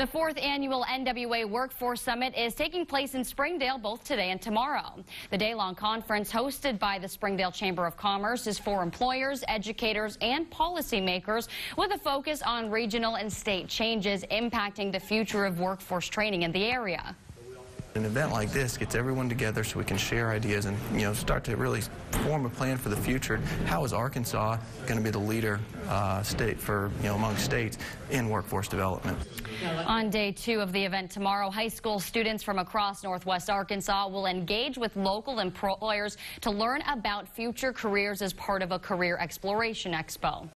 The fourth annual NWA Workforce Summit is taking place in Springdale both today and tomorrow. The day-long conference hosted by the Springdale Chamber of Commerce is for employers, educators, and policymakers with a focus on regional and state changes impacting the future of workforce training in the area. An event like this gets everyone together so we can share ideas and you know start to really form a plan for the future. How is Arkansas going to be the leader uh, state for you know among states in workforce development? On day two of the event tomorrow, high school students from across northwest Arkansas will engage with local employers to learn about future careers as part of a career exploration expo.